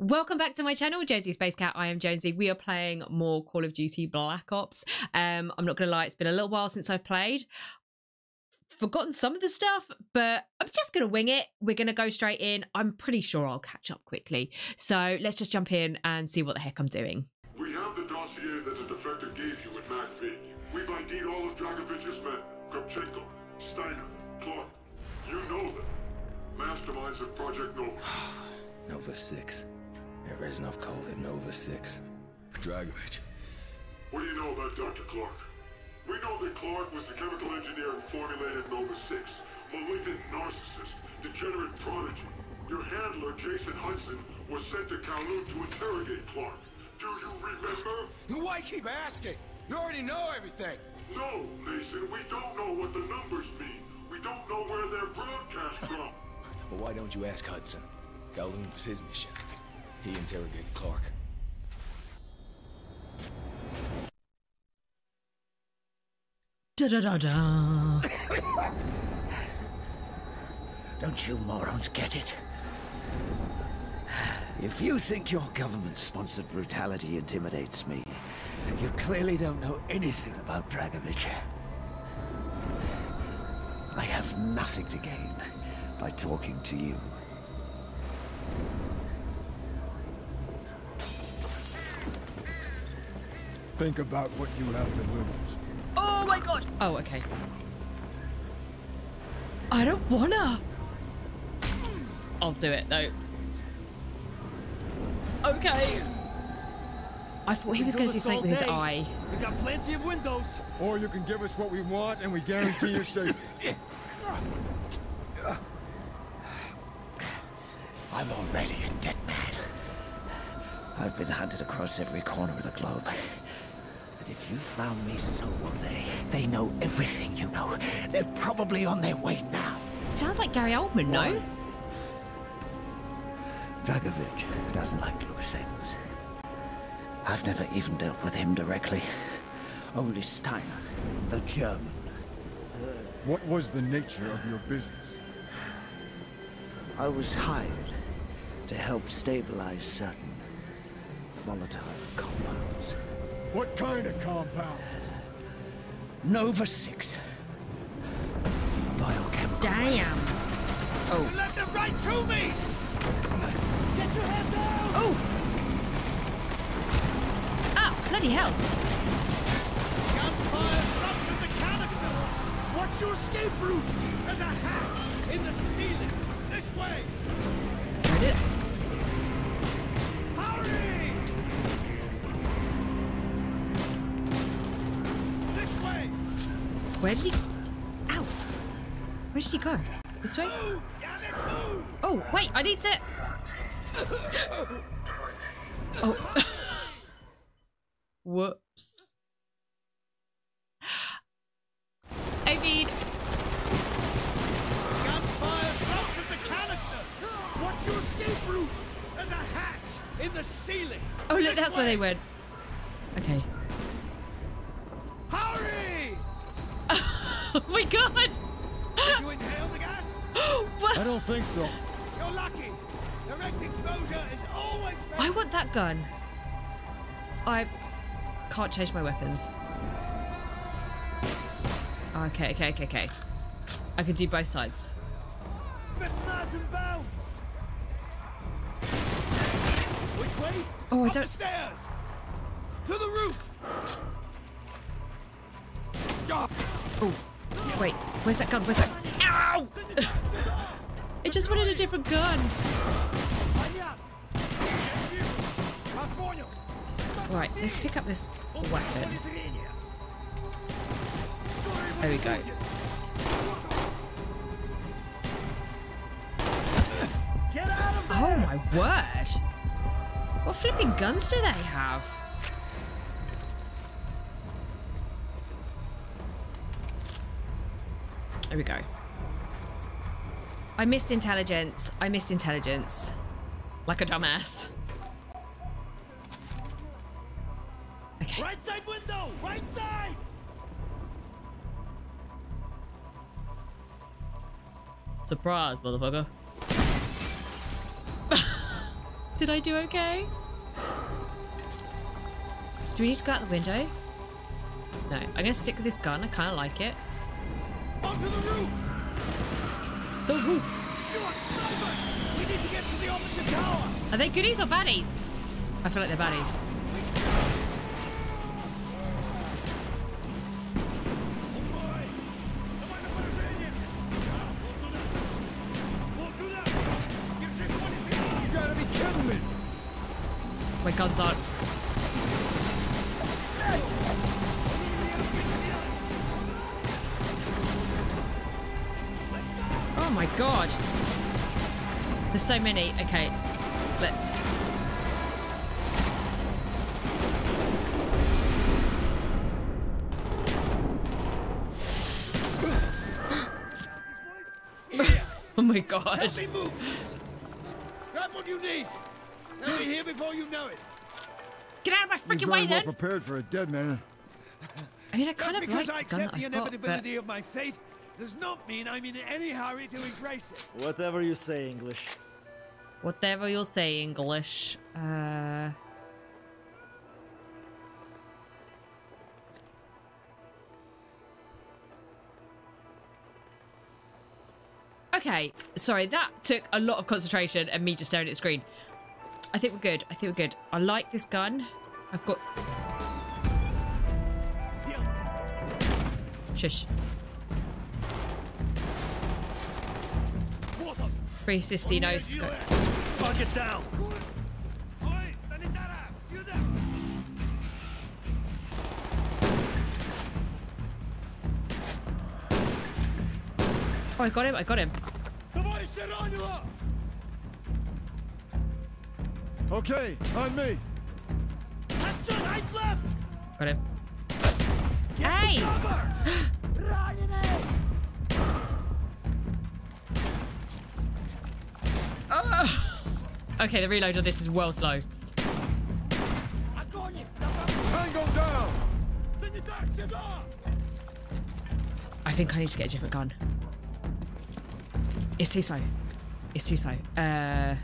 Welcome back to my channel, Jonesy Space Cat. I am Jonesy. We are playing more Call of Duty Black Ops. Um, I'm not gonna lie, it's been a little while since I've played. Forgotten some of the stuff, but I'm just gonna wing it. We're gonna go straight in. I'm pretty sure I'll catch up quickly. So let's just jump in and see what the heck I'm doing. We have the dossier that the defector gave you in MacV. We've ID'd all of Dragovich's men. Kravchenko, Steiner, Clark. You know them. Masterminds of Project Nova. Nova 6. There is enough coal in Nova 6. Dragovich. What do you know about Dr. Clark? We know that Clark was the chemical engineer who formulated Nova 6. Malignant narcissist, degenerate prodigy. Your handler, Jason Hudson, was sent to Kowloon to interrogate Clark. Do you remember? Why keep asking? You already know everything. No, Mason, we don't know what the numbers mean. We don't know where they're broadcast from. But why don't you ask Hudson? Kowloon was his mission. He interrogated Clark. Da da da da. Don't you morons get it? If you think your government-sponsored brutality intimidates me, you clearly don't know anything about Dragovich. I have nothing to gain by talking to you. Think about what you have to lose. Oh my god. Oh, okay. I don't wanna. I'll do it though. Okay. I thought he was going to do something with his eye. We got plenty of windows. Or you can give us what we want and we guarantee your safety. I'm already a dead man. I've been hunted across every corner of the globe. But if you found me, so will they. They know everything you know. They're probably on their way now. Sounds like Gary Oldman, no? Dragovich doesn't like loose ends. I've never even dealt with him directly. Only Steiner, the German. What was the nature of your business? I was hired to help stabilize certain volatile compounds. What kind of compound? Nova 6. A biochemical. Damn. Oh. You left them right to me! Get your head down! Oh. Ah, bloody hell. Gunfire front of the canister! What's your escape route? There's a hatch in the ceiling. This way! Heard it. Hurry! Where did he... Ow. Where did he go? This way? Move! Damn it, move! Oh, wait, I need to... Oh. Whoops. I mean, Gunfire front of the canister! What's your escape route? There's a hatch in the ceiling. oh look, This that's where they went. Okay. Hurry! Oh my god! Did you inhale the gas? what? I don't think so. You're lucky. Direct exposure is always fatal. I want that gun. I can't change my weapons. Okay, okay, okay, okay. I can do both sides. Spetsnaz. Which way? Oh, I Up don't- the stairs. To the roof. Oh, wait. Where's that gun? Where's that? Ow! it just wanted a different gun. Right, let's pick up this weapon. There we go. Oh my word! What flipping guns do they have? There we go. I missed intelligence. I missed intelligence. Like a dumbass. Okay. Right side window. Right side. Surprise, motherfucker. Did I do okay? Do we need to go out the window? No, I'm gonna stick with this gun. I kind of like it. Onto the roof! The roof. Short snipers! We need to get to the opposite tower! Are they goodies or baddies? I feel like they're baddies. God. Help me move! Grab what you need! They'll be here before you know it! Get out of my freaking very way well then! prepared for a dead man. I mean, I Just kind of because like I the gun accept the I've got, but inevitability of my fate does not mean I'm in any hurry to embrace it. Whatever you say, English. whatever you'll say, English. Uh... Okay, sorry, that took a lot of concentration and me just staring at the screen. I think we're good. I think we're good. I like this gun. I've got... Shush. Free Sistino down. Oh, I got him, I got him. Okay, on me. Action, ice left. Got him. Hey. Oh! Okay, the reload of this is well slow. I think I need to get a different gun. It's too slow. It's too slow. Uh.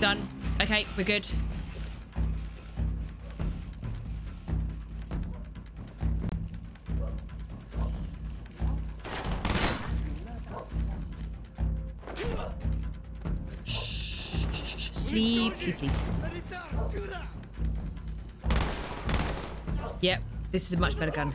Done. Okay, we're good. sleep, sleep, sleep. Yep, this is a much better gun.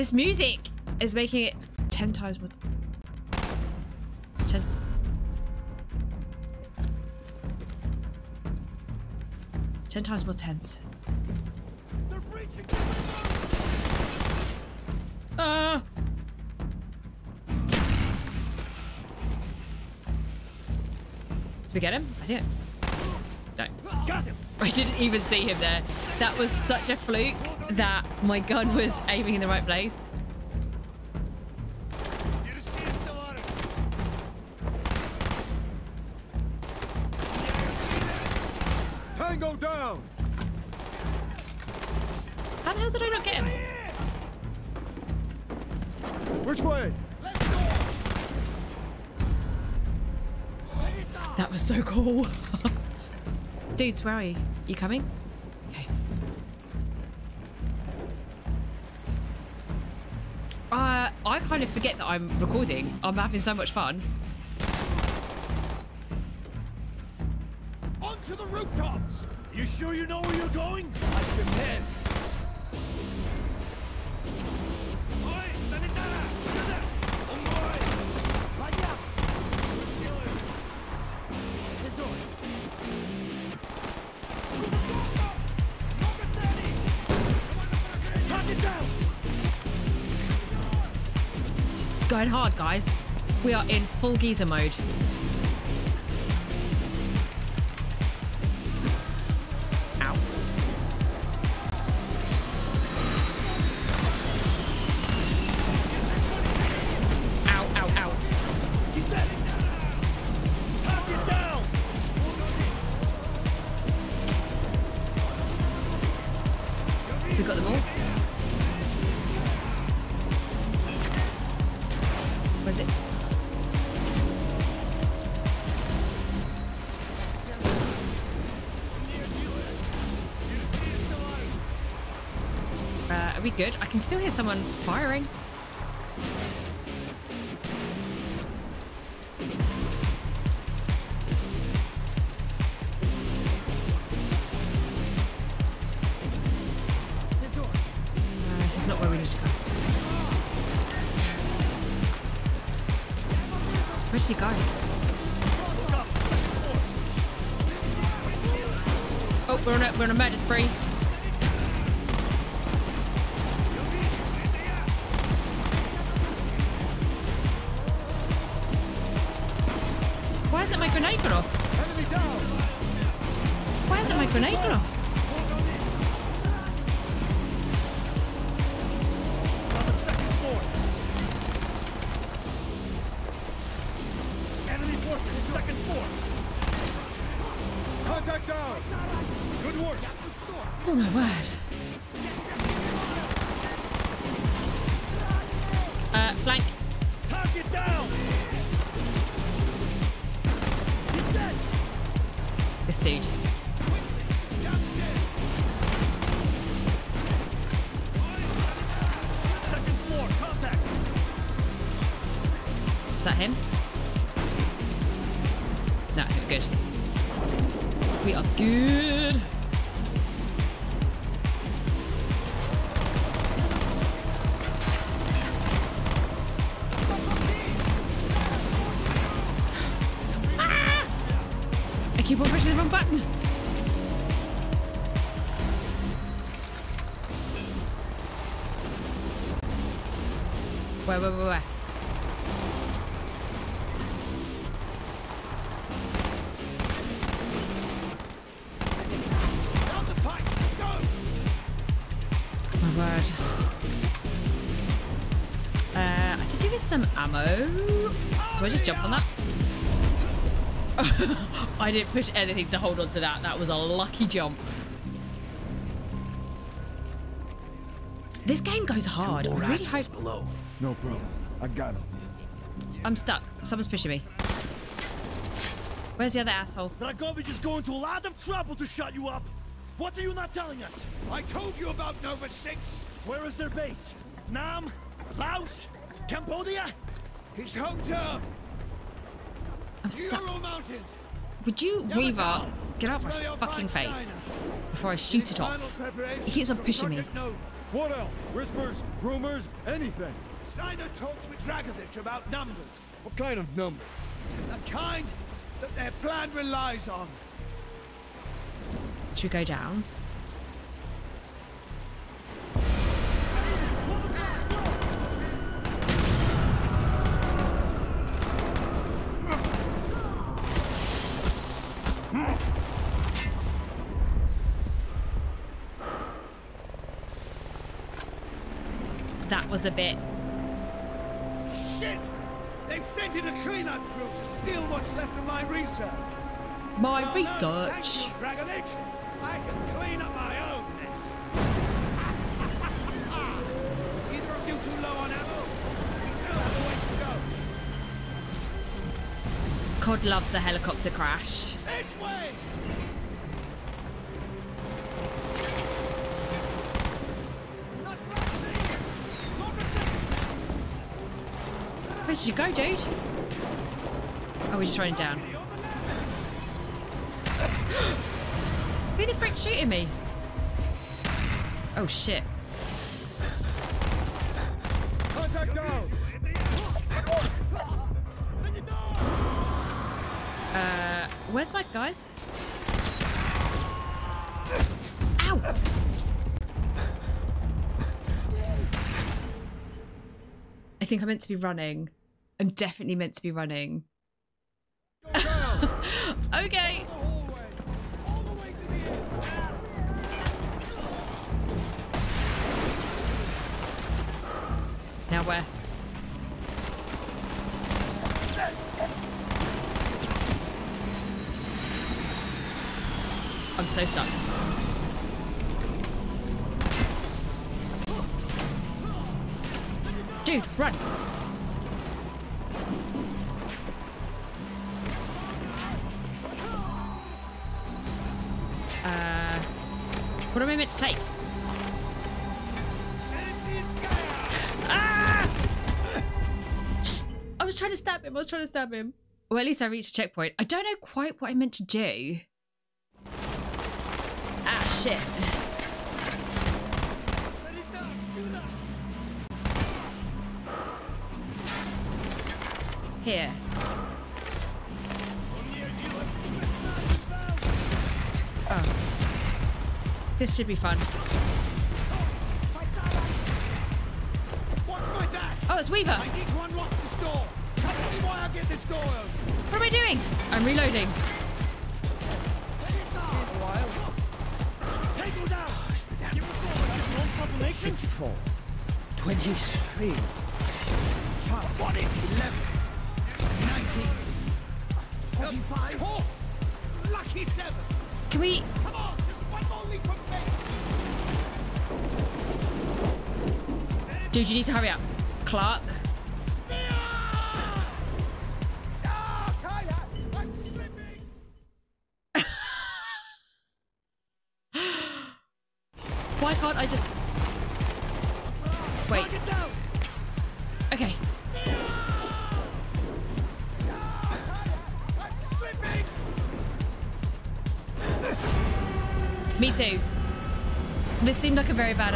This music is making it ten times more. Ten. Ten times more tense. Ah! Did we get him? I think. I... No. Got him! I didn't even see him there. That was such a fluke that my gun was aiming in the right place. Tango down. How the hell did I not get him? Which way? That was so cool. Dudes, where are you? You coming? I'm recording. I'm having so much fun. Onto the rooftops! You sure you know where you're going? I've prepared for going hard, guys. We are in full geezer mode. Are we good? I can still hear someone firing. Uh, this is not where we need to go. Where did he go? Oh, we're on a, we're on a murder spree. Do I just jump on that? I didn't push anything to hold on to that. That was a lucky jump. This game goes hard. I really hope below. No problem. I got him. I'm stuck. Someone's pushing me. Where's the other asshole? Dragovich is going to a lot of trouble to shut you up. What are you not telling us? I told you about Nova 6. Where is their base? Nam? Laos? Cambodia? His home turf. I'm stuck. Ural Mountains. Would you, Yeah, Weaver, get out of my fucking face before I shoot it off? preparations He keeps on pushing me. Project What else? Whispers? Rumors? Anything? Steiner talks with Dragovich about numbers. What kind of number? The kind that their plan relies on. Should we go down? Was a bit. Shit! They've sent in a cleanup crew to steal what's left of my research. My Well, no, thank you. I can clean up my own mess. Either of you too low on ammo? We still have a ways to go. COD loves a helicopter crash. This way! Where did you go, dude? Oh, we're just running down. Who the frick shooting me? Oh shit. Contact down! Uh, where's my guys? Ow! I think I'm meant to be running. I'm definitely meant to be running. okay. Now where? Him. I was trying to stab him. Well, at least I reached a checkpoint. I don't know quite what I meant to do. Ah, shit. Here. Oh. This should be fun. Watch my back! Oh, it's Weaver. What am I doing? I'm reloading. Tango down! Give us all this long proclamation! 54. 23. What is 11? 19. 45? Horse! Lucky 7! Can we? Come on, just one more leap of faith! Dude, you need to hurry up. Clark.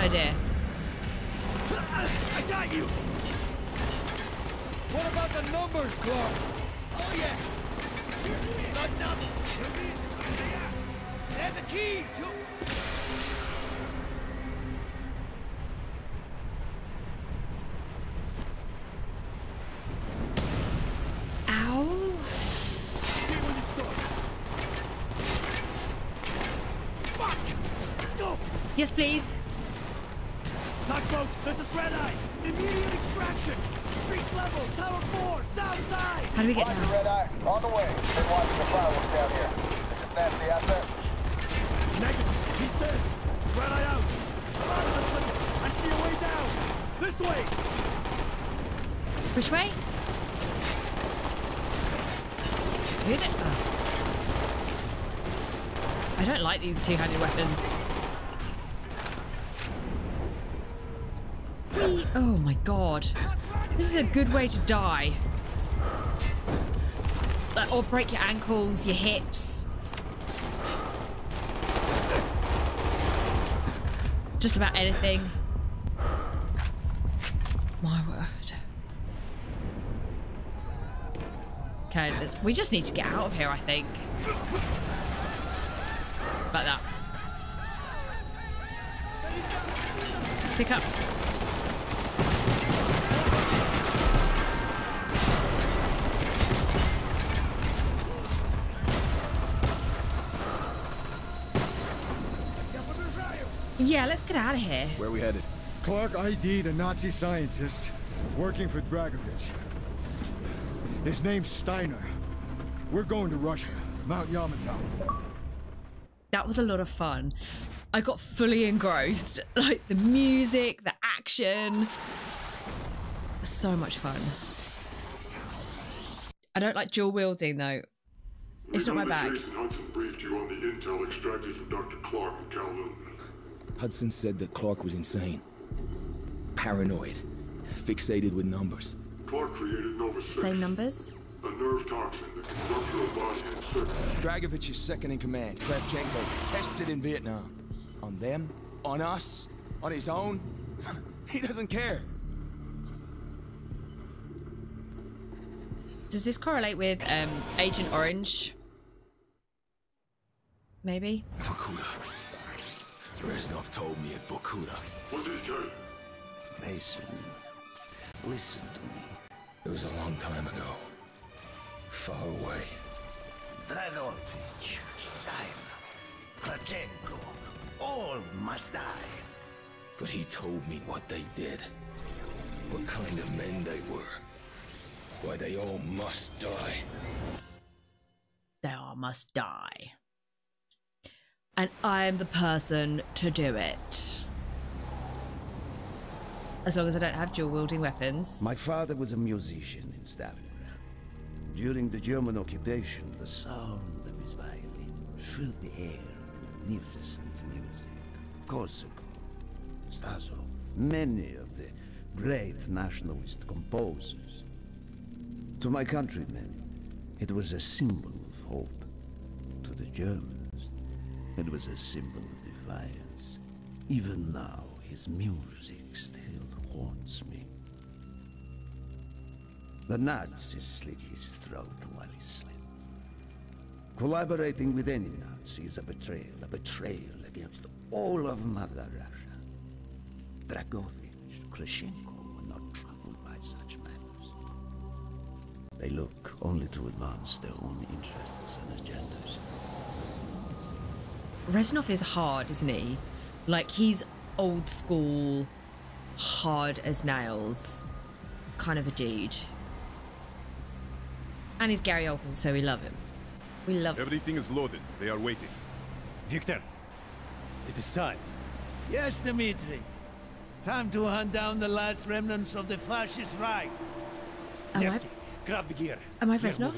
Idea. I got you! What about the numbers, Clark? Oh, yes! The number! They're the key to... Ow. Get when you start. Fuck! Let's go! Yes, please. Tugboat, this is Red Eye! Immediate extraction! Street level, Tower 4, south side! How do we get down? Red Eye, on the way. Been watching the fireworks down here. Is it nasty out there? Negative, he's dead! Red Eye out! Come on, Hudson! I see a way down! This way! Which way? Who did? Oh. I don't like these two-handed weapons. Oh my god. This is a good way to die. Or break your ankles, your hips. Just about anything. My word. Okay, we just need to get out of here, I think. Like that. Pick up. Yeah, let's get out of here. Where we headed? Clark ID'd a Nazi scientist working for Dragovich. His name's Steiner. We're going to Russia, Mount Yamantau. That was a lot of fun. I got fully engrossed. Like the music, the action. So much fun. I don't like dual wielding though. It's We not my bag. Jason Hudson briefed you on the intel extracted from Dr. Clark and Kowloon. Hudson said that Clark was insane. Paranoid. Fixated with numbers. Clark created Nova 6, Same numbers? a nerve toxin that can rupture a body in seconds. Dragovich is second in command. Kravchenko tested in Vietnam. On them? On us? On his own? he doesn't care. Does this correlate with um, Agent Orange? Maybe? Vorkuta. Reznov told me at Vorkuta. What did he tell you? Mason. Listen to me. It was a long time ago. Far away. Dragovich, Steiner, Kravchenko, all must die. But he told me what they did. What kind of men they were. Why they all must die. They all must die. And I am the person to do it. As long as I don't have dual wielding weapons. My father was a musician in Stalingrad. During the German occupation, the sound of his violin filled the air with magnificent music. Korsakov, Stasov, many of the great nationalist composers. To my countrymen, it was a symbol of hope. To the Germans, it was a symbol of defiance. Even now, his music still haunts me. The Nazis slit his throat while he slept. Collaborating with any Nazi is a betrayal, a betrayal against all of Mother Russia. Dragovich, Kravchenko were not troubled by such matters. They look only to advance their own interests and agendas. Reznov is hard, isn't he? Like he's old school, hard as nails kind of a dude. And he's Gary Oldman, so we love him. We love him. Everything is loaded. They are waiting. Victor, it is time. Yes, Dmitri. Time to hunt down the last remnants of the fascist Reich. Am I, grab the gear. am I We are Reznov?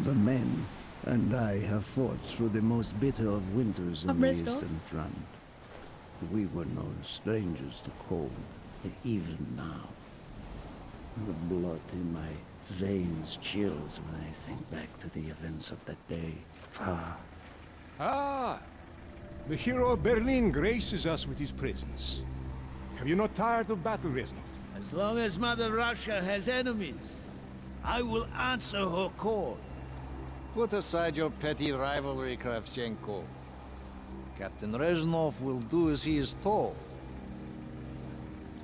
The men and I have fought through the most bitter of winters I'm on the Eastern Front. We were no strangers to cold, even now, the blood in my veins chills when I think back to the events of that day. Far, Ah, the hero of Berlin graces us with his presence. Have you not tired of battle, Reznov? As long as Mother Russia has enemies, I will answer her call. Put aside your petty rivalry, Kravchenko. Captain Reznov will do as he is told.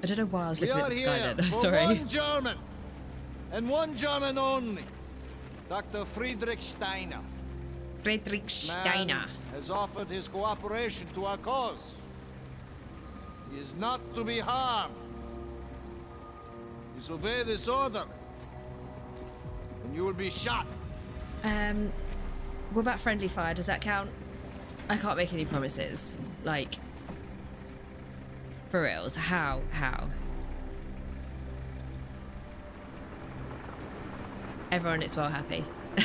I don't know why I was looking at the sky. I'm sorry. one German, and one German only. Dr. Friedrich Steiner. Friedrich Steiner. has offered his cooperation to our cause. He is not to be harmed. Disobey this order, and you will be shot. Um, what about friendly fire? Does that count? I can't make any promises. Like, for reals. How? How? Everyone is well happy.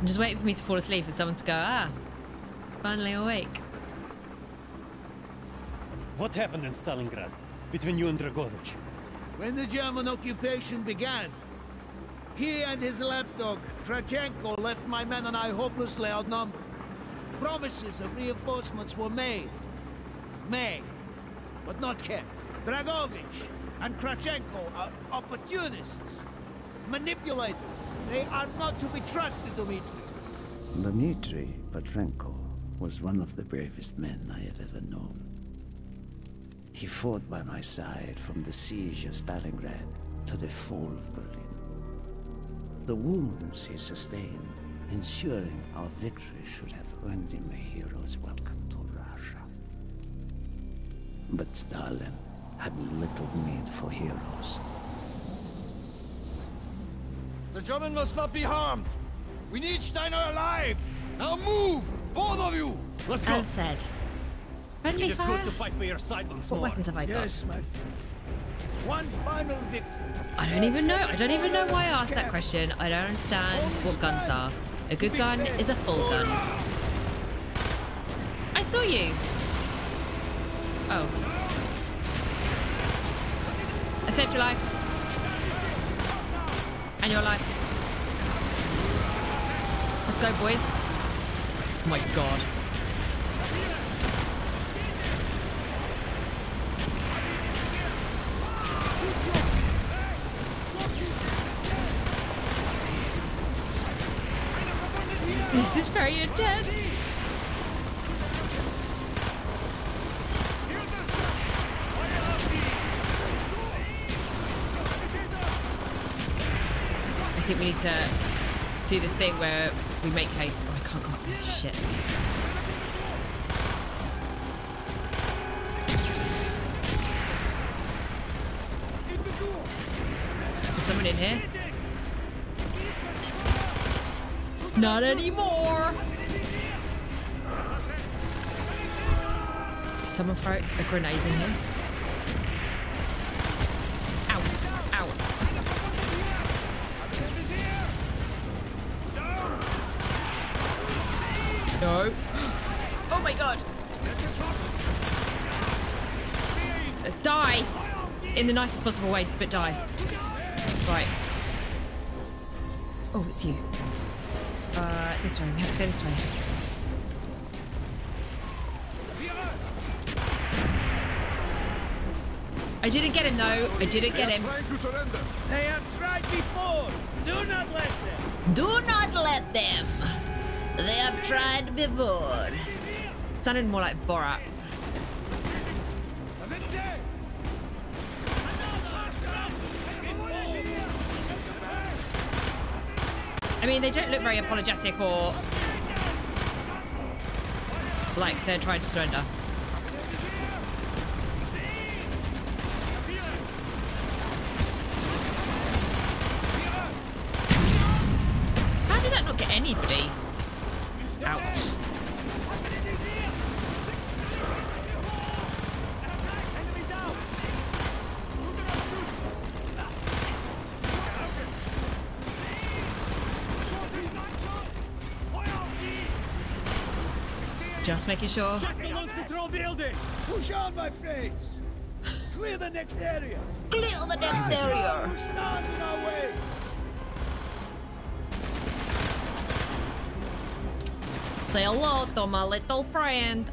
I'm just waiting for me to fall asleep and someone to go, ah, finally awake. What happened in Stalingrad between you and Dragovich? When the German occupation began, he and his lapdog, Kravchenko, left my men and I hopelessly outnumbered. Promises of reinforcements were made. Made, but not kept. Dragovich and Kravchenko are opportunists, manipulators. They are not to be trusted, Dmitri. Dmitri Petrenko was one of the bravest men I have ever known. He fought by my side from the siege of Stalingrad to the fall of Berlin. The wounds he sustained, ensuring our victory should have earned him a hero's welcome to Russia. But Stalin had little need for heroes. The German must not be harmed. We need Steiner alive. Now move, both of you. Let's As said. Friendly It is fire? good to fight by your side once What more. weapons have I got? Yes, my friend. One final victory. I don't even know. I don't even know why I asked that question. I don't understand what guns are. A good gun is a full gun. I saw you. Oh. I saved your life. And your life. Let's go, boys. Oh my god. are you? I think we need to do this thing where we make haste. Oh, I can't go up there. Shit. Is someone in here? Not anymore! Someone throw a grenade in here? No. Oh my god. Uh, Die. In the nicest possible way, but die. Right. Oh, it's you. Uh, this way. We have to go this way. I didn't get him though. I didn't get him. They have tried before. Do not let them. Do not let them. They have tried before. Sounded more like Borat. I mean, they don't look very apologetic or like they're trying to surrender. How did that not get anybody? Ouch. Just making sure. Check the launch control building. Push on, my friends. Clear the next area. Clear the next area. Who stand in our way? Say hello to my little friend.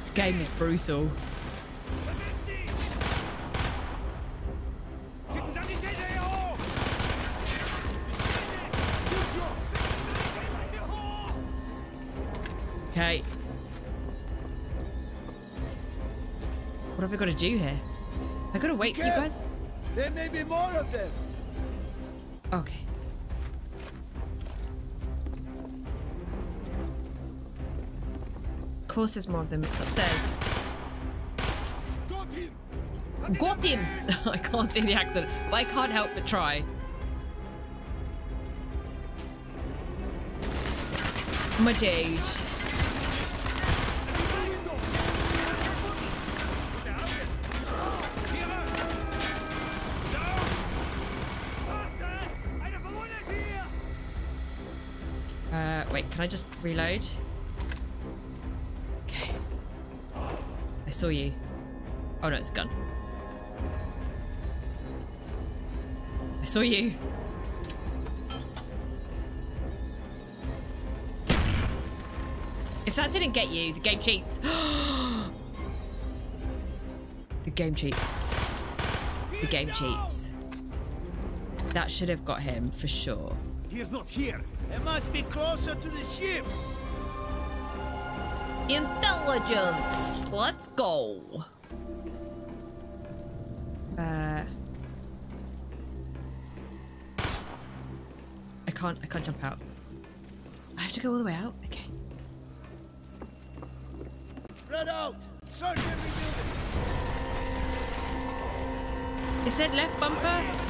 this game is brutal. What have I got to do here? I gotta wait for you guys? There may be more of them. Okay. Of course there's more of them. It's upstairs. Got him. Got him! I can't do the accent, but I can't help but try. My dude. Wait, can I just reload? Okay. I saw you. Oh no, it's a gun. I saw you. If that didn't get you, the game cheats. the game cheats. The game cheats. That should have got him for sure. He is not here. It must be closer to the ship. Intelligence. Let's go. Uh, I can't. I can't jump out. I have to go all the way out. Okay. Spread out. Search every building. Is it left bumper?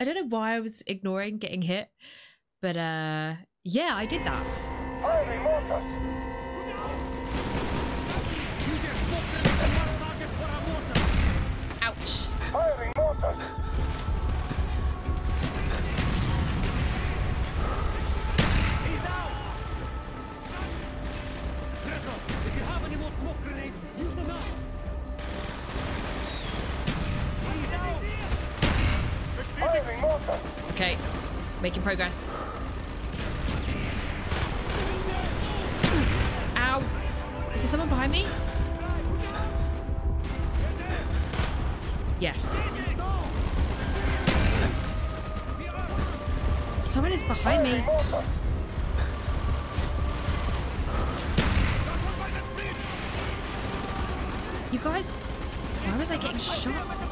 I don't know why I was ignoring getting hit, but uh, yeah, I did that. Making progress. Ow! Is there someone behind me? Yes. Someone is behind me. You guys, why was I getting shot?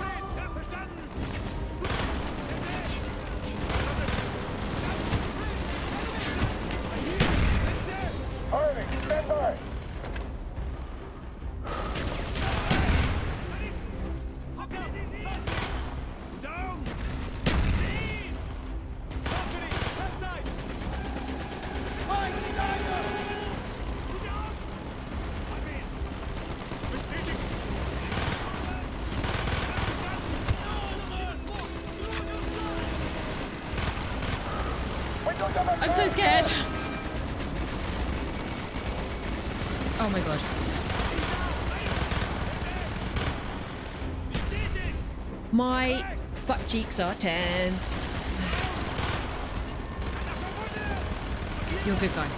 Cheeks are tense. You're a good guy.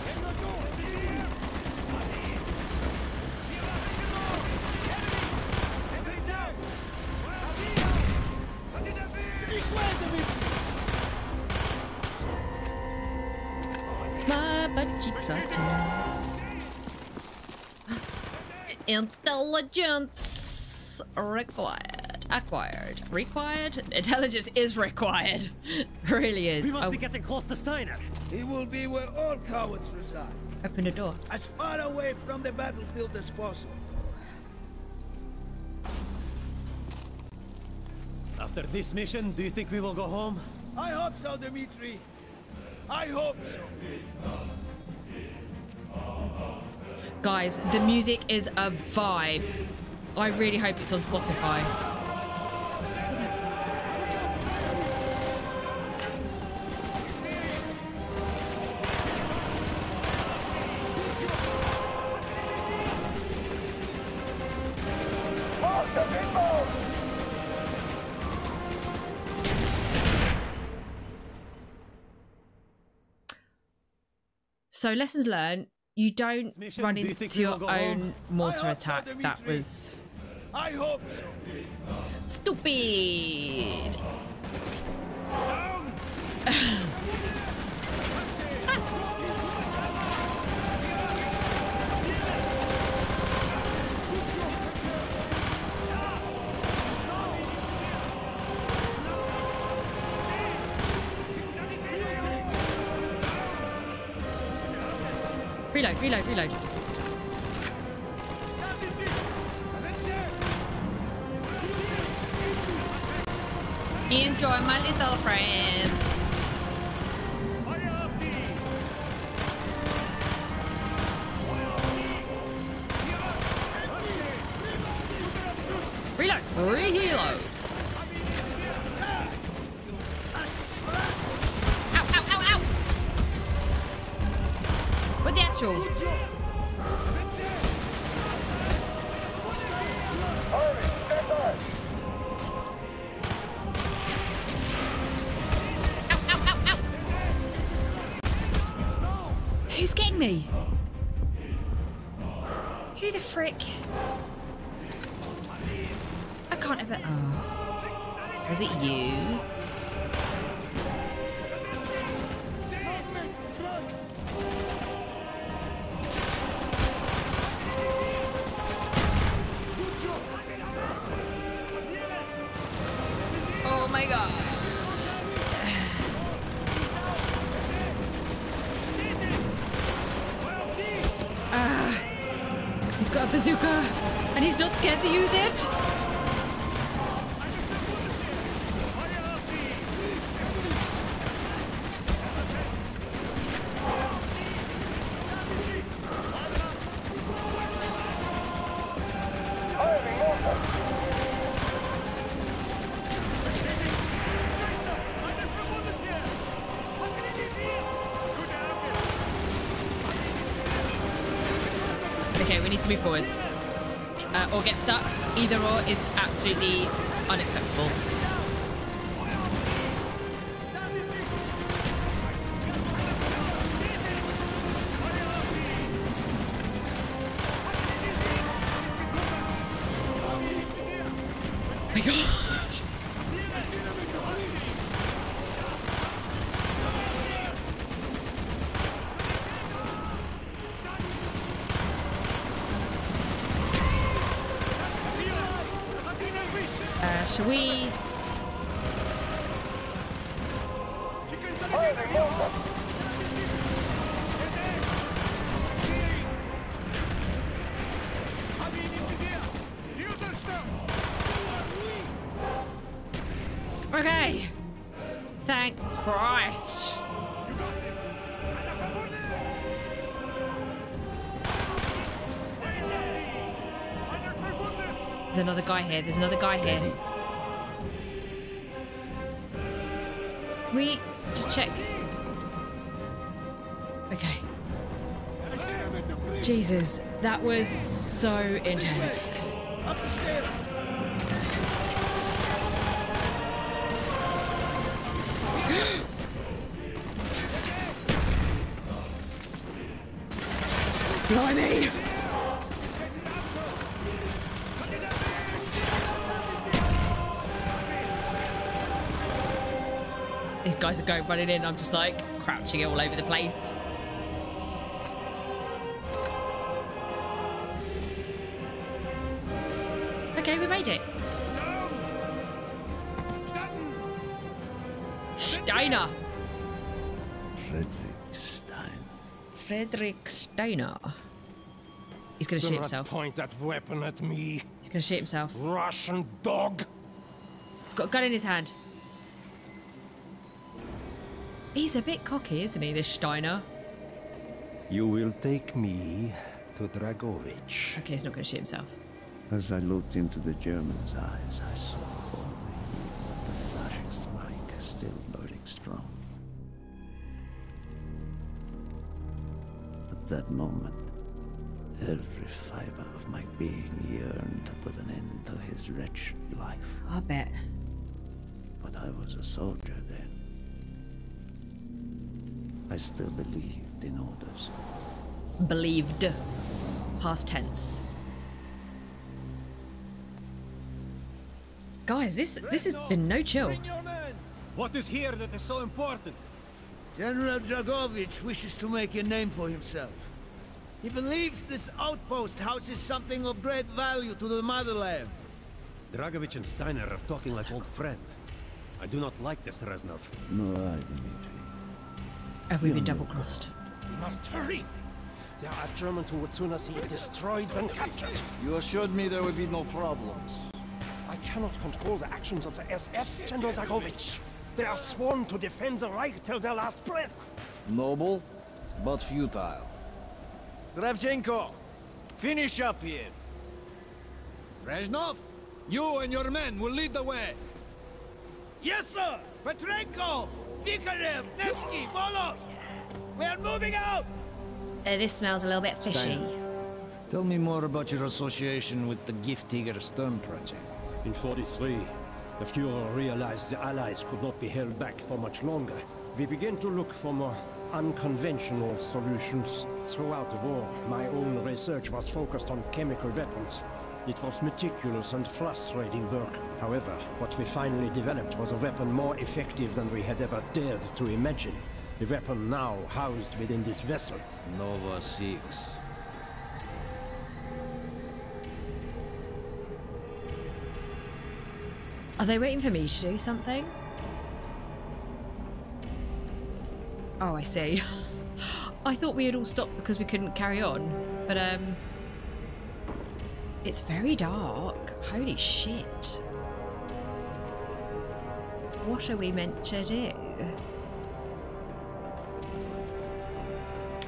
My butt cheeks are tense. Intelligence required. Acquired. Required? Intelligence is required. really is. We must Oh, be getting close to Steiner. He will be where all cowards reside. open the door. As far away from the battlefield as possible. After this mission, do you think we will go home? I hope so, Dmitri. I hope so. Guys, the music is a vibe. I really hope it's on Spotify. So lessons learned. You don't Mission, run into your own mortar hope so, attack. That was I hope so. stupid. Reload, move forwards. Uh, or get stuck. Either or is absolutely unacceptable. That was so intense. Up the stairs. Blimey! These guys are going running in. I'm just like crouching all over the place. Steiner. Frederick Stein. Frederick Steiner. He's gonna Do shoot not himself. point that weapon at me, He's gonna shoot himself. Russian dog. He's got a gun in his hand. He's a bit cocky, isn't he, this Steiner? You will take me to Dragovich. Okay, he's not gonna shoot himself. As I looked into the German's eyes, I saw all the evil of the fascist Reich still burning strong. At that moment, every fiber of my being yearned to put an end to his wretched life. I bet. But I was a soldier then. I still believed in orders. Believed. Past tense. Guys, this this has been no chill. What is here that is so important? General Dragovich wishes to make a name for himself. He believes this outpost houses something of great value to the motherland. Dragovich and Steiner are talking like old friends. I do not like this, Reznov. Nor I, Dmitri. Have we been double crossed? We must hurry. There are Germans who would sooner see it destroyed than captured. You assured me there would be no problems. I cannot control the actions of the SS, General Dragovich. They are sworn to defend the Reich till their last breath. Noble, but futile. Kravchenko, finish up here. Reznov, you and your men will lead the way. Yes, sir! Petrenko! Vikharev! Nevsky! Volok! We are moving out! Uh, this smells a little bit fishy. Tell me more about your association with the Giftiger Stern project. In 43, the Fuhrer realized the Allies could not be held back for much longer. We began to look for more unconventional solutions. Throughout the war, my own research was focused on chemical weapons. It was meticulous and frustrating work. However, what we finally developed was a weapon more effective than we had ever dared to imagine. The weapon now housed within this vessel. Nova 6. Are they waiting for me to do something? Oh, I see. I thought we had all stopped because we couldn't carry on, but um, it's very dark. Holy shit! What are we meant to do?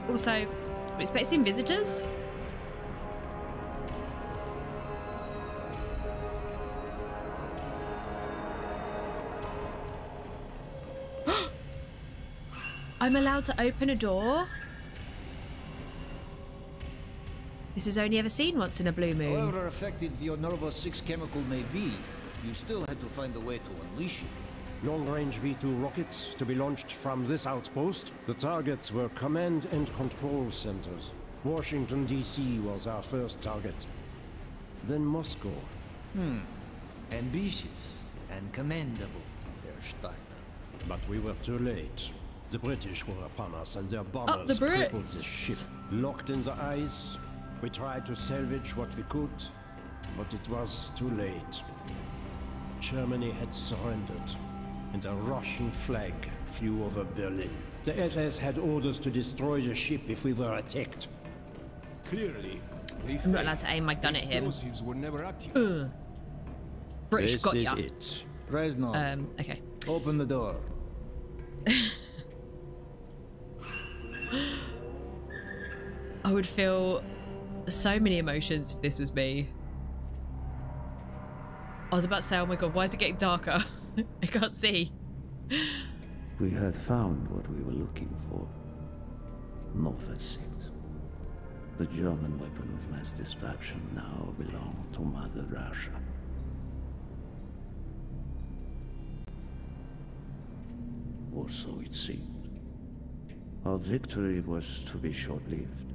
Also, we're expecting visitors. I'm allowed to open a door? This is only ever seen once in a blue moon. However effective your Nova 6 chemical may be, you still had to find a way to unleash it. Long-range V2 rockets to be launched from this outpost. The targets were command and control centers. Washington, D.C. was our first target. Then Moscow. Hmm. Ambitious and commendable, Herr Steiner. But we were too late. The British were upon us and their bombers the crippled the ship. Locked in the ice, we tried to salvage what we could, but it was too late. Germany had surrendered, and a Russian flag flew over Berlin. The SS had orders to destroy the ship if we were attacked. Clearly, they I'm not allowed to aim my gun at him. Explosives were never activated. Ugh. British this got is ya. it. Reznov, Um, okay. open the door. I would feel so many emotions if this was me. I was about to say, oh my god, why is it getting darker? I can't see. We had found what we were looking for. Nova 6. The German weapon of mass destruction now belonged to Mother Russia. Or so it seemed. Our victory was to be short-lived.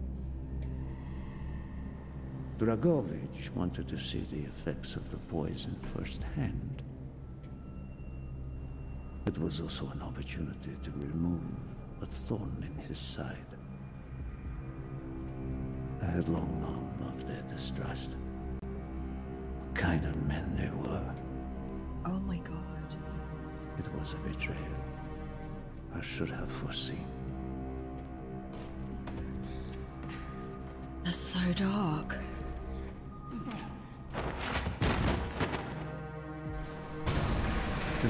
Dragovich wanted to see the effects of the poison firsthand. It was also an opportunity to remove a thorn in his side. I had long known of their distrust. What kind of men they were. Oh my god. It was a betrayal. I should have foreseen. That's so dark.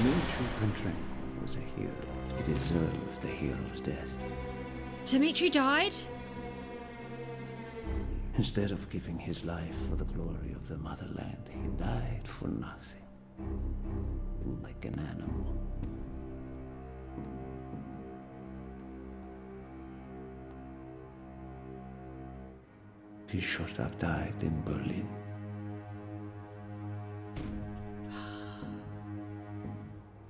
Dmitri Petrenko was a hero. He deserved the hero's death. Dimitri died? Instead of giving his life for the glory of the motherland, he died for nothing. Like an animal. He should have died in Berlin.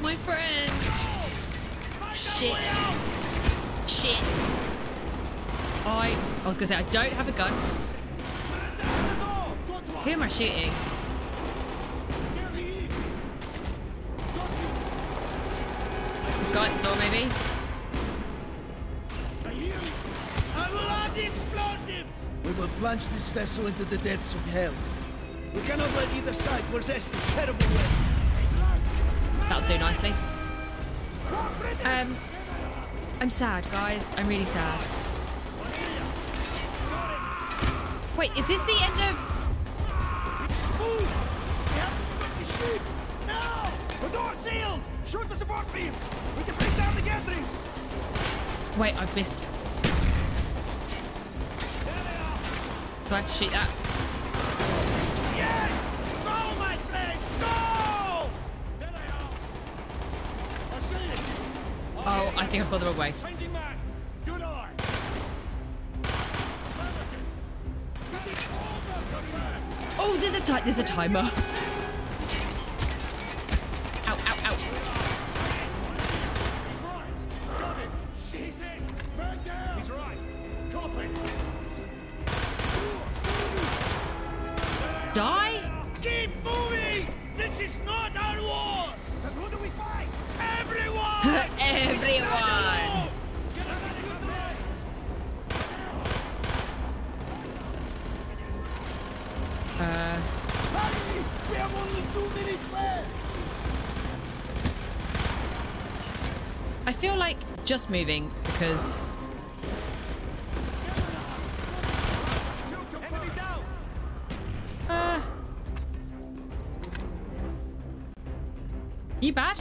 My friend. Shit. Shit. Oh, I I was gonna say I don't have a gun. Who am I shooting? Guy at the door, maybe? I will add the explosives! We will plunge this vessel into the depths of hell. We cannot let either side possess this terrible weapon. That'll do nicely. Um, I'm sad, guys. I'm really sad. Wait, is this the end of? Move! The ship! Now! The door sealed! Shoot the support beams! We can take down the gatherings! Wait, I've missed. Do I have to shoot that? Think I've gone the wrong way. Changing mag! Oh, there's a ti- there's a timer. Moving because uh, you bad?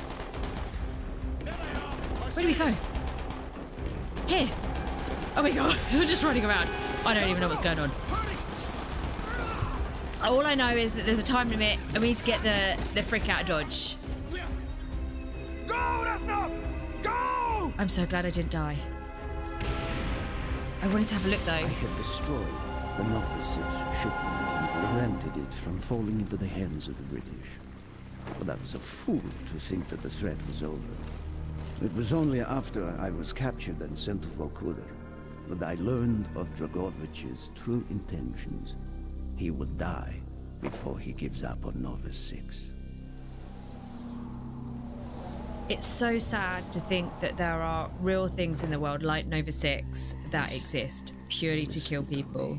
Where do we go? Here. Oh my god, we're just running around. I don't even know what's going on. All I know is that there's a time limit and we need to get the, the frick out of Dodge. I'm so glad I didn't die. I wanted to have a look though. I had destroyed the 6 shipment in prevented it from falling into the hands of the British. But I was a fool to think that the threat was over. It was only after I was captured and sent to Vorkuta that I learned of Dragovich's true intentions. He will die before he gives up on Nova 6. It's so sad to think that there are real things in the world like Nova 6 that exist purely to kill people.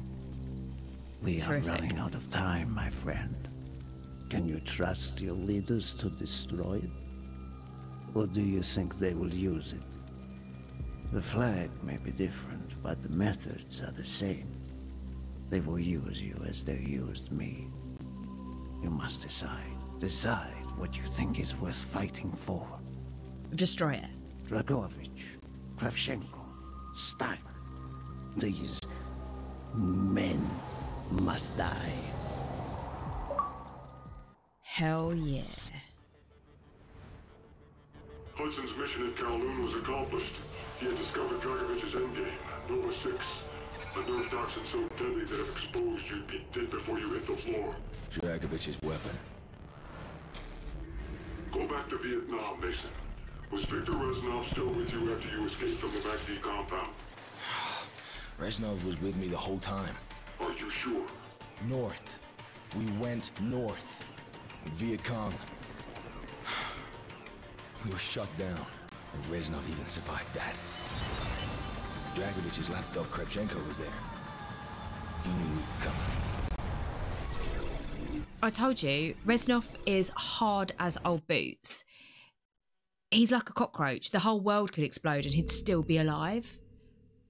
We It's are horrific. running out of time, my friend. Can you trust your leaders to destroy it? Or do you think they will use it? The flag may be different, but the methods are the same. They will use you as they used me. You must decide. Decide what you think is worth fighting for. Destroy it. Dragovich, Kravchenko, Stein. These men must die. Hell yeah. Hudson's mission at Kowloon was accomplished. He had discovered Dragovich's endgame, Nova 6. A nerve toxin so deadly that if exposed, you'd be dead before you hit the floor. Dragovich's weapon. Go back to Vietnam, Mason. Was Victor Reznov still with you after you escaped from the MACV compound? Reznov was with me the whole time. Are you sure? North. We went north. Viet Cong. We were shut down. And Reznov even survived that. Dragovich's lapdog Kravchenko was there. He knew we were coming. I told you, Reznov is hard as old boots. He's like a cockroach. The whole world could explode and he'd still be alive.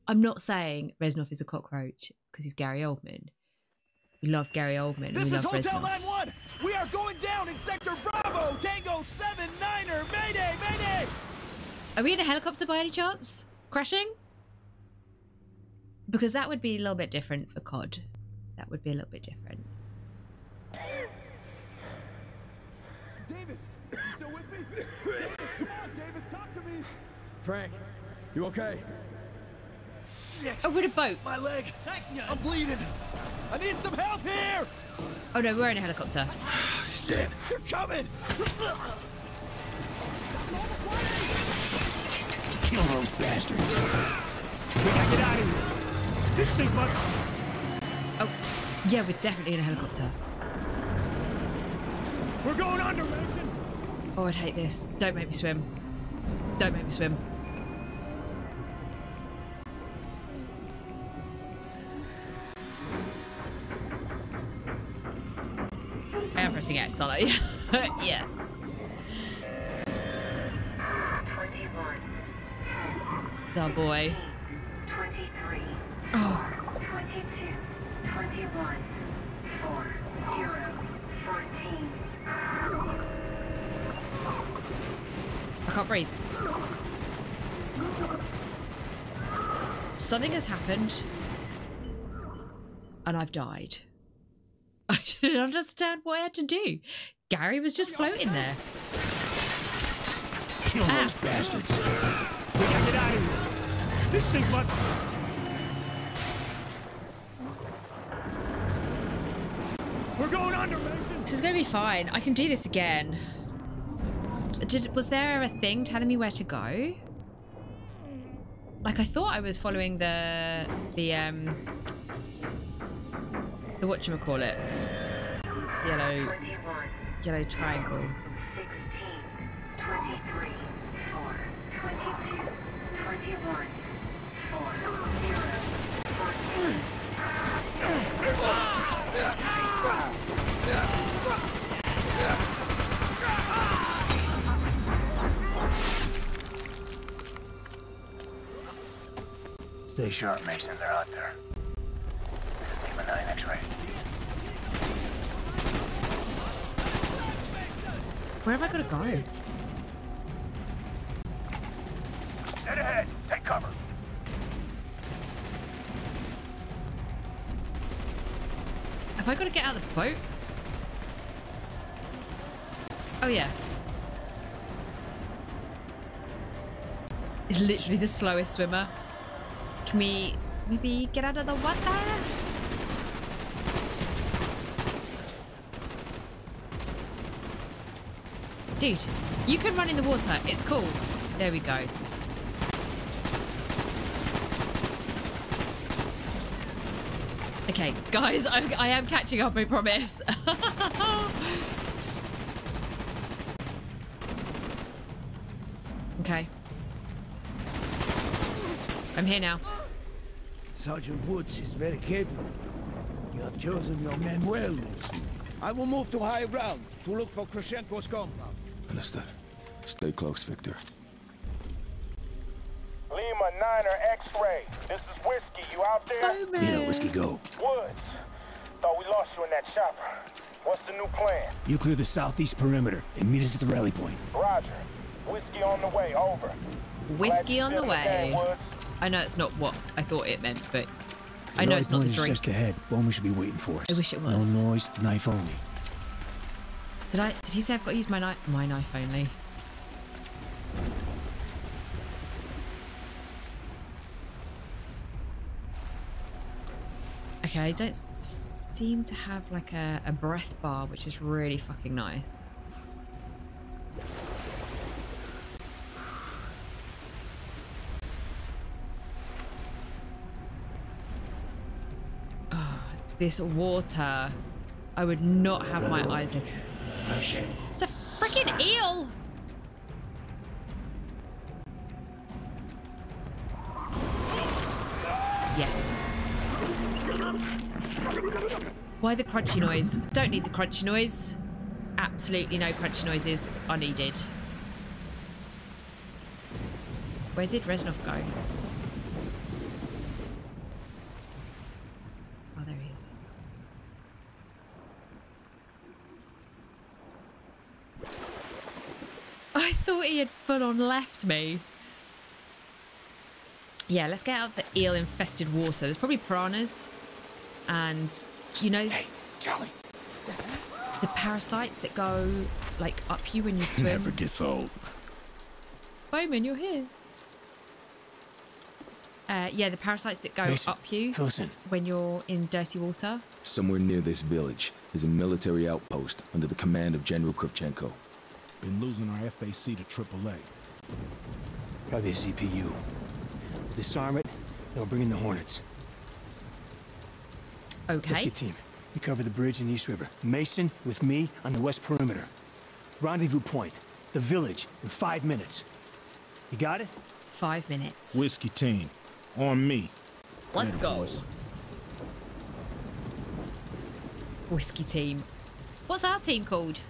I'm not saying Reznov is a cockroach because he's Gary Oldman. We love Gary Oldman. This is Hotel Reznov. 9-1! We are going down in Sector Bravo! Tango 7 Niner! Mayday! Mayday! Are we in a helicopter by any chance? Crashing? Because that would be a little bit different for COD. That would be a little bit different. Davis, you still with me? Come on, Davis, talk to me. Frank, you okay? Shit! Oh, with a boat. My leg! I'm bleeding! I need some help here! Oh no, we're in a helicopter. He's dead. They're coming! Kill those bastards. We gotta get out of here! This thing's my... Oh, yeah, we're definitely in a helicopter. We're going under, Mason! Oh, I'd hate this. Don't make me swim. Don't make me swim. I am pressing X, aren't I? yeah. 21, It's our boy. 23, Oh, 22, 21, can't breathe. Something has happened. And I've died. I didn't understand what I had to do. Gary was just floating there. Kill ah. those bastards. We gotta get out of here! This thing's my... We're going under, Mason! This is gonna be fine. I can do this again. Did was there a thing telling me where to go? Like I thought I was following the the um the whatchamacallit. Yellow 21, yellow triangle. 16, 23, 4, 22, 21, 4, 0, 14. Stay sharp, Mason. They're out there. This is Lima 9 X-ray. Where have I got to go? Dead ahead! Take cover! Have I got to get out of the boat? Oh yeah. He's literally the slowest swimmer. Can we maybe get out of the water? Dude, you can run in the water. It's cool. There we go. Okay, guys, I, I am catching up, I promise. okay. I'm here now. Sergeant Woods is very capable. You have chosen your men well, Wilson. I will move to high ground to look for Kravchenko's compound. Understood. Stay close, Victor. Lima, Niner, X-Ray. This is Whiskey. You out there? Yeah, Whiskey, go. Woods. Thought we lost you in that chopper. What's the new plan? You clear the southeast perimeter and meet us at the rally point. Roger. Whiskey on the way. Over. Whiskey on the still in way. Woods. I know it's not what I thought it meant, but I know it's not the point is drink. just ahead. Bowman should be waiting for us. I wish it was. No noise, knife only. Did I? Did he say I've got to use my knife? My knife only. Okay, I don't seem to have like a, a breath bar, which is really fucking nice. This water. I would not have my eyes open. It's a freaking eel! Yes. Why the crunchy noise? Don't need the crunchy noise. Absolutely no crunchy noises are needed. Where did Reznov go? Oh, there he is. I thought he had full on left me. Yeah, let's get out of the eel infested water. There's probably piranhas. And, you know. Hey, Charlie. The parasites that go, like, up you when you swim. Never gets old. Bowman, you're here. Uh, yeah, the parasites that go Mason, up you fill when you're in dirty water. Somewhere near this village is a military outpost under the command of General Kravchenko. Been losing our FAC to AAA. Probably a ZPU. Disarm it, then we'll bring in the Hornets. Okay. Rescue team, you cover the bridge in East River. Mason with me on the west perimeter. Rendezvous point, the village, in five minutes. You got it? Five minutes. Whiskey team, on me. Let's Later, go. boys. Whiskey team. What's our team called?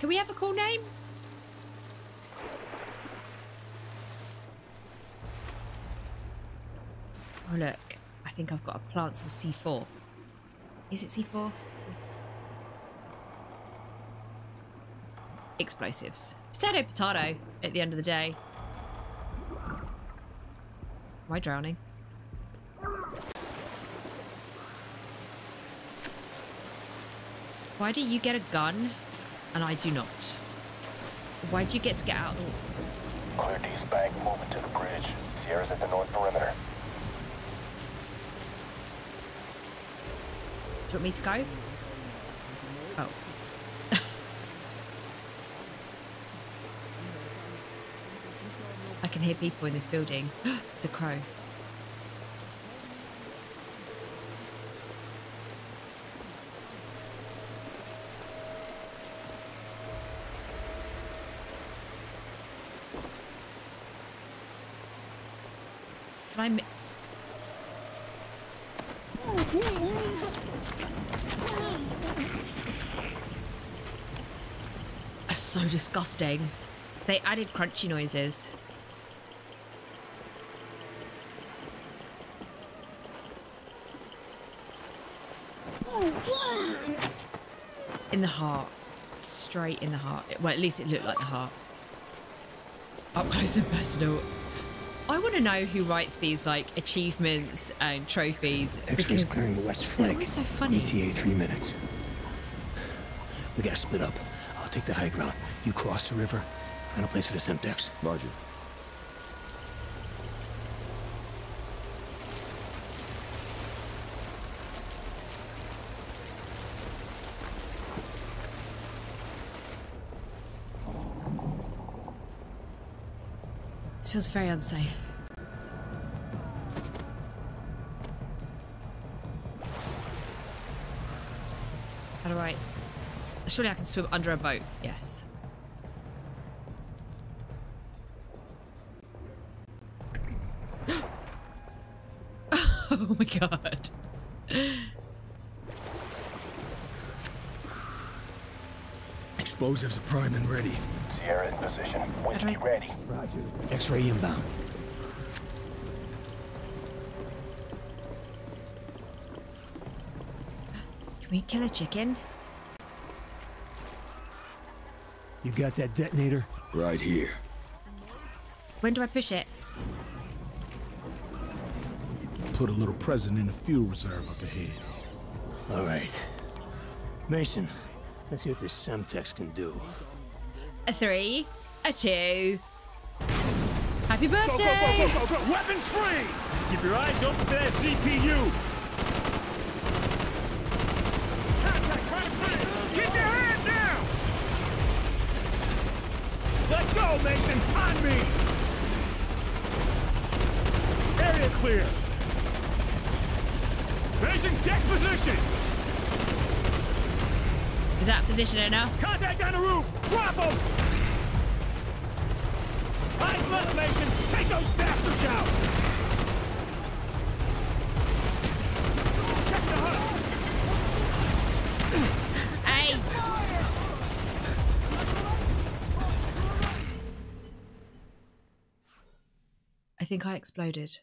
Can we have a cool name? Oh look, I think I've got to plant some C4. Is it C4? Explosives. Potato, potato, at the end of the day. Am I drowning? Why do you get a gun and I do not? Why do you get to get out of the... Cleared Bank, moving to the bridge. Sierra's at the north perimeter. Do you want me to go? Oh. I can hear people in this building. it's a crow. Can I... mi- That's so disgusting. They added crunchy noises. In the heart. Straight in the heart. Well, at least it looked like the heart. Up close and personal. I want to know who writes these like achievements and trophies X-ray's clearing the west flank. so funny. ETA three minutes. We gotta split up. I'll take the high ground. You cross the river, find a place for the Semtex. Roger. This feels very unsafe. Alright. Surely I can swim under a boat, yes. Explosives are primed and ready. Sierra in position. How do I... ready. X-ray inbound. Can we kill a chicken? You got that detonator? Right here. When do I push it? Put a little present in the fuel reserve up ahead. All right. Mason, let's see what this Semtex can do. A three, a two. Happy birthday! go, go, go, go, go! Weapons free! Keep your eyes open for that ZPU! Contact, right free! Keep your hand down! Let's go, Mason! On me! Area clear! Mason, get position! Is that position enough? Contact on the roof! Drop them! Eyes left, Mason! Take those bastards out! Check the hut! Hey! I think I exploded.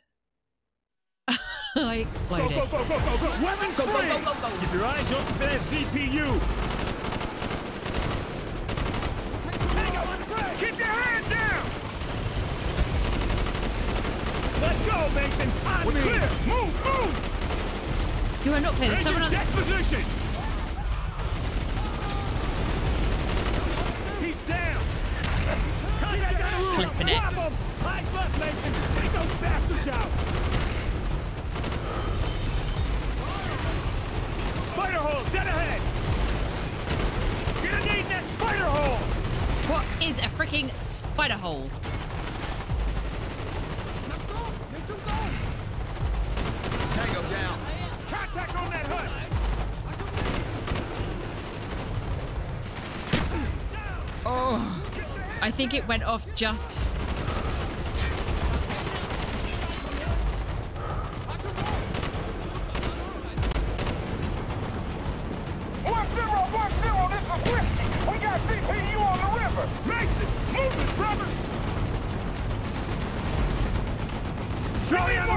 I exploded. go, go, go, go, go! Weapons Go, go, free! go, go, go. Keep your eyes open for that ZPU! Tango, keep your hand down! Let's go, Mason! On We're me! Clear. Move, move! You are not clear. There's someone on. get position! He's down! Contact on the roof! Flipping it. Drop him! Eyes left, Mason! Take those bastards out! Spider hole, dead ahead! You're gonna need that spider hole! What is a freaking spider hole? Tango down. Contact on that hut! Oh, I think it went off just. One zero, one zero, this is Whiskey. We got ZPU on the river. Mason, move brother! Charlie on the!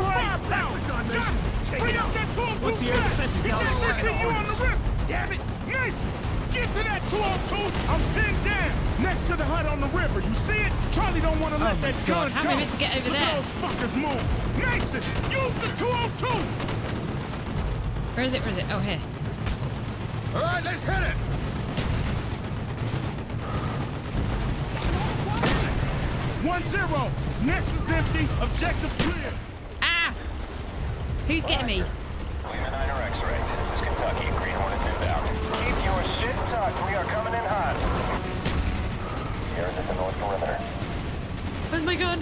Mason, bring up that 202 What's the air defenses Get down that there? ZPU on the river! Damn it! Mason, get to that 202! I'm pinned down! Next to the hut on the river. You see it? Charlie don't want to let Oh my that God, gun how go. am I meant to get over Look there? those fuckers move! Mason, use the 202! Where is it? Where is it? Oh, here. All right, let's hit it. One zero. Next is empty. Objective clear. Ah! Who's getting me? The north perimeter. Where's my gun?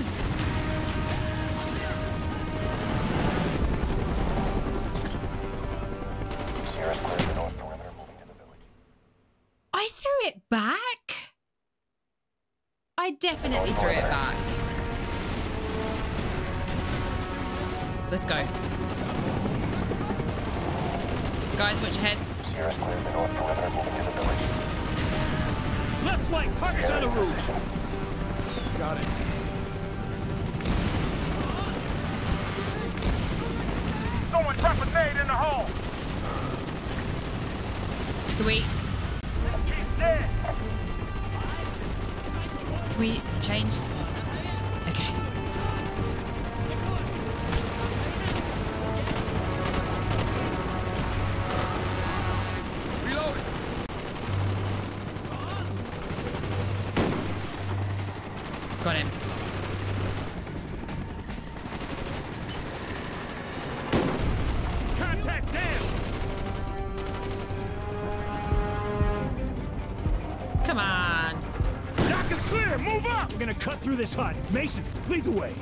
Through this hut. Mason, lead the way.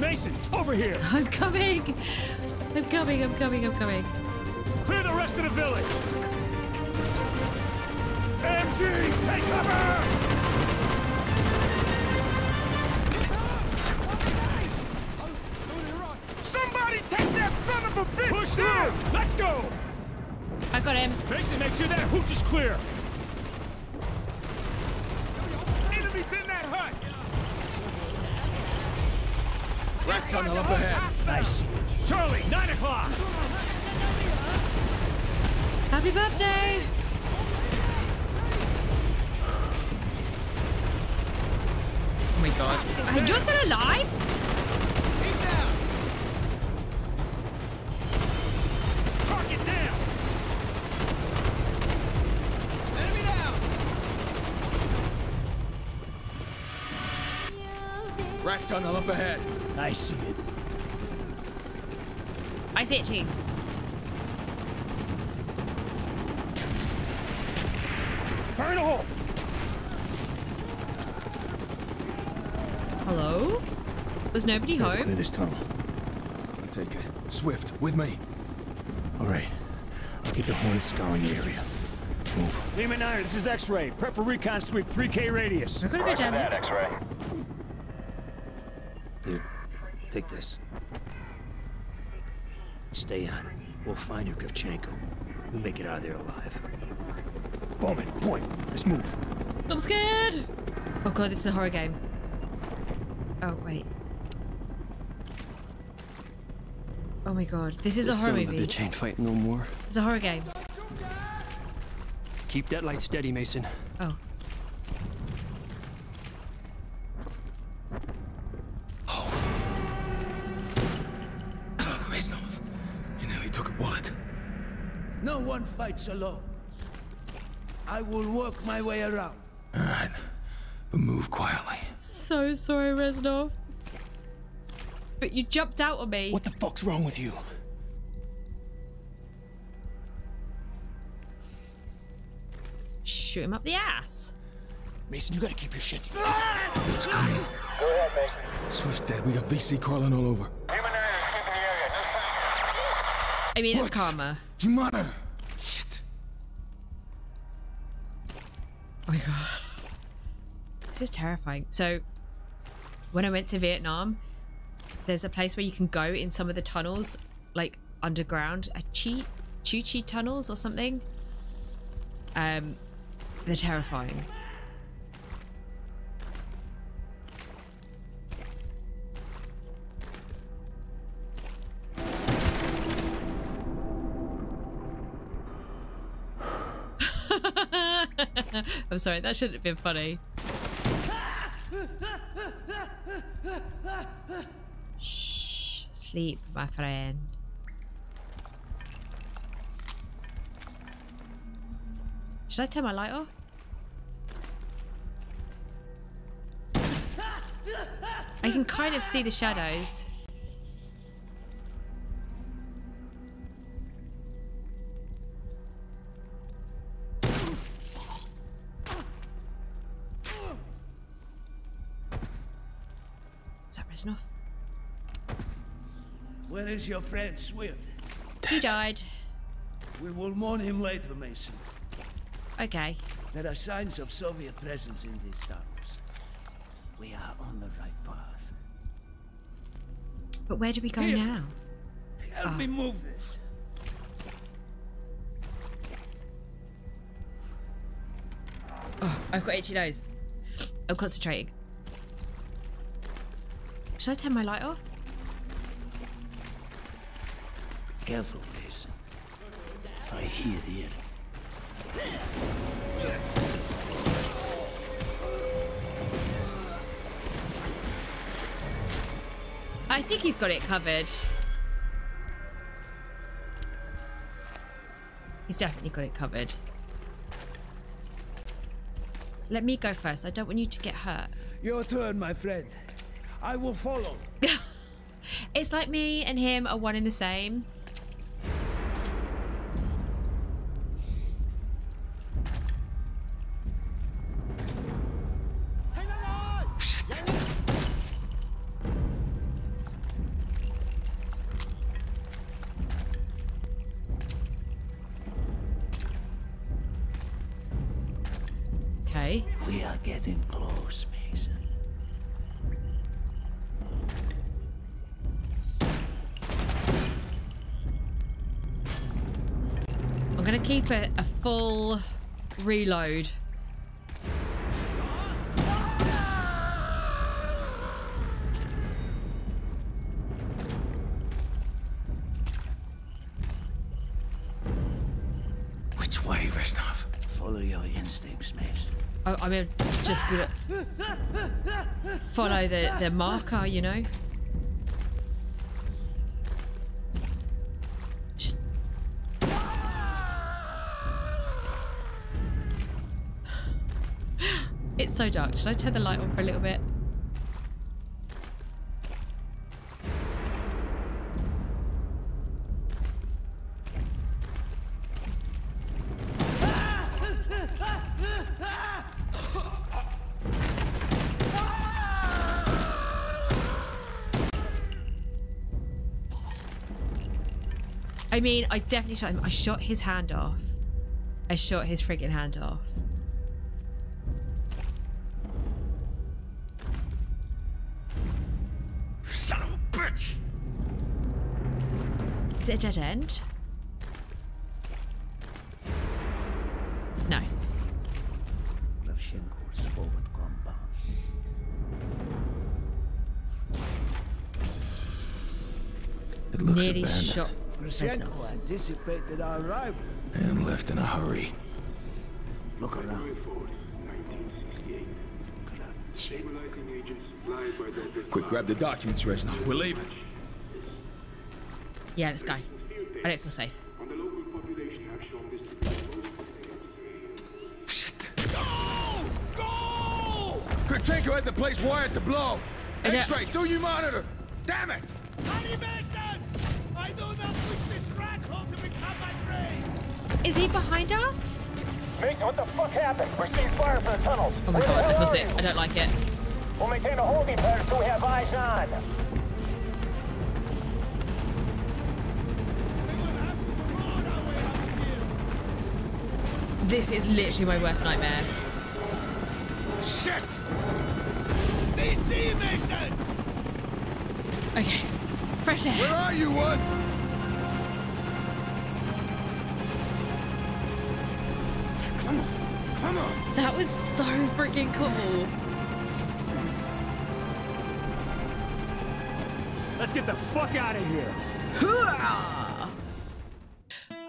Mason, over here. I'm coming. I'm coming. I'm coming. I'm coming. Clear the rest of the village. MG, take cover! Somebody take that son of a bitch Push through! Let's go! I got him. Mason, make sure that hooch is clear. Rat tunnel up ahead. Nice. Charlie, 9 o'clock. Happy birthday. Oh my god. Uh, You're still alive? Target down! Enemy down. Rat tunnel up ahead. I see it. I see it too. Burn a hole. Hello? Was nobody Clear home? this tunnel. I take it. Swift, with me. All right. I'll get the Hornets scouring the area. Move. Lehman Iron, this is X-Ray. Prep for recon sweep, 3K radius. We're gonna go down that. X-Ray. Here, take this. Stay on. We'll find your Kravchenko. We'll make it out of there alive. Bowman, point. Let's move. I'm scared. Oh god, this is a horror game. Oh wait. Oh my god, this is a This horror son of a movie. bitch ain't fighting no more. It's a horror game. Keep that light steady, Mason. Oh. One fights alone. I will work my way around. All right, but move quietly. So sorry, Reznov. But you jumped out on me. What the fuck's wrong with you? Shoot him up the ass. Mason, you gotta keep your shit together. Bitch, come in. Go ahead, Mason. Swift's dead. We got VC crawling all over. Human Iron is keeping the area. I mean, What? it's karma. You mother. My god. This is terrifying. So, when I went to Vietnam, there's a place where you can go in some of the tunnels, like underground, a Chi Chu Chi tunnels or something. Um, they're terrifying. I'm sorry, that shouldn't have been funny. Shh, sleep, my friend. Should I turn my light off? I can kind of see the shadows. Is that Where is your friend Swift? He died. We will mourn him later, Mason. Okay. There are signs of Soviet presence in these tunnels. We are on the right path. But where do we go Here. now? Help Ah. me move this. Oh, I've got itchy nose. I'm concentrating. Should I turn my light off? Careful, please. I hear the enemy. I think he's got it covered. He's definitely got it covered. Let me go first. I don't want you to get hurt. Your turn, my friend. I will follow. It's like me and him are one in the same. Reload. Which way, Reznov? Follow your instincts, Mason. I, I mean, just gonna follow the the marker, you know. It's so dark. Should I turn the light on for a little bit? I mean, I definitely shot him. I shot his hand off. I shot his freaking hand off. A dead end? No. Kravchenko's forward compound. It looks Nearly abandoned shot Kravchenko anticipated our arrival. and left in a hurry. Look around. Quick, grab the documents, Reznov. We're leaving. Yeah, let's go. I don't feel safe. Kravchenko had the place wired to blow. I don't- X-ray, do you monitor? Damn it! Honey Mason! I do not wish this rat hole to become my prey! Is he behind us? Mason, what the fuck happened? We're seeing fire from the tunnels. Oh my Where god, I hell feel sick. I don't like it. We'll maintain a holding pattern so we have eyes on. This is literally my worst nightmare. Shit! They see Mason! Okay. Fresh air. Where are you, Woods? Come on, come on. That was so freaking cool. Let's get the fuck out of here.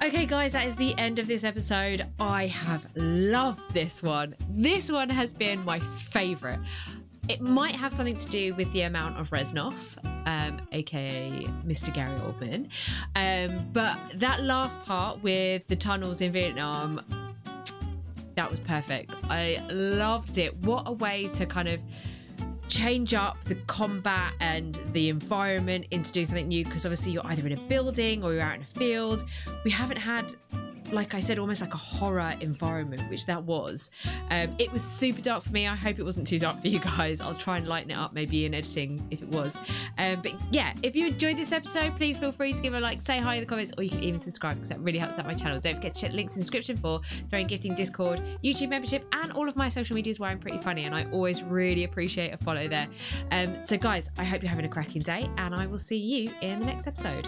Okay, guys, that is the end of this episode. I have loved this one. This one has been my favorite. It might have something to do with the amount of Reznov, um, aka Mr. Gary Oldman. Um, but that last part with the tunnels in Vietnam, that was perfect. I loved it. What a way to kind of change up the combat and the environment into doing something new because obviously you're either in a building or you're out in a field. We haven't had like I said, almost like a horror environment, which that was. Um, it was super dark for me. I hope it wasn't too dark for you guys. I'll try and lighten it up maybe in editing if it was. Um, but yeah, if you enjoyed this episode, please feel free to give a like, say hi in the comments, or you can even subscribe because that really helps out my channel. Don't forget to check links in the description for Throne gifting, Discord, YouTube membership, and all of my social medias where I'm pretty funny. And I always really appreciate a follow there. Um, so guys, I hope you're having a cracking day, and I will see you in the next episode.